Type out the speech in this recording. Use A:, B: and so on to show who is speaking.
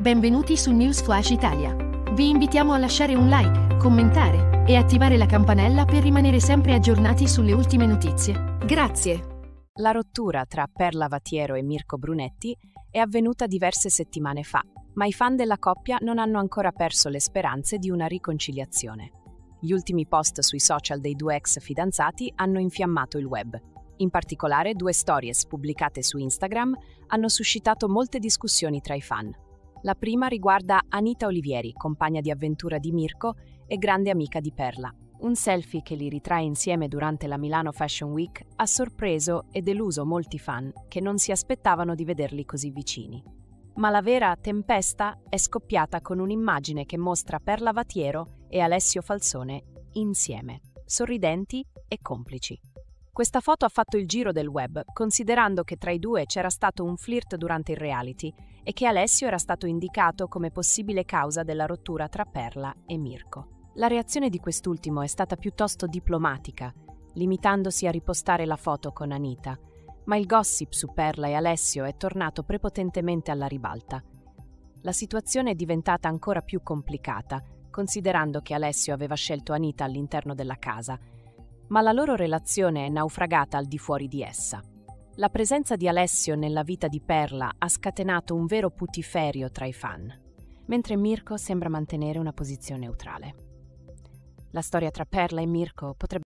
A: Benvenuti su News Flash Italia. Vi invitiamo a lasciare un like, commentare e attivare la campanella per rimanere sempre aggiornati sulle ultime notizie. Grazie.
B: La rottura tra Perla Vatiero e Mirko Brunetti è avvenuta diverse settimane fa, ma i fan della coppia non hanno ancora perso le speranze di una riconciliazione. Gli ultimi post sui social dei due ex fidanzati hanno infiammato il web. In particolare, due stories pubblicate su Instagram hanno suscitato molte discussioni tra i fan. La prima riguarda Anita Olivieri, compagna di avventura di Mirko e grande amica di Perla. Un selfie che li ritrae insieme durante la Milano Fashion Week ha sorpreso e deluso molti fan che non si aspettavano di vederli così vicini. Ma la vera tempesta è scoppiata con un'immagine che mostra Perla Vatiero e Alessio Falsone insieme, sorridenti e complici. Questa foto ha fatto il giro del web, considerando che tra i due c'era stato un flirt durante il reality e che Alessio era stato indicato come possibile causa della rottura tra Perla e Mirko. La reazione di quest'ultimo è stata piuttosto diplomatica, limitandosi a ripostare la foto con Anita, ma il gossip su Perla e Alessio è tornato prepotentemente alla ribalta. La situazione è diventata ancora più complicata, considerando che Alessio aveva scelto Anita all'interno della casa, ma la loro relazione è naufragata al di fuori di essa. La presenza di Alessio nella vita di Perla ha scatenato un vero putiferio tra i fan, mentre Mirko sembra mantenere una posizione neutrale. La storia tra Perla e Mirko potrebbe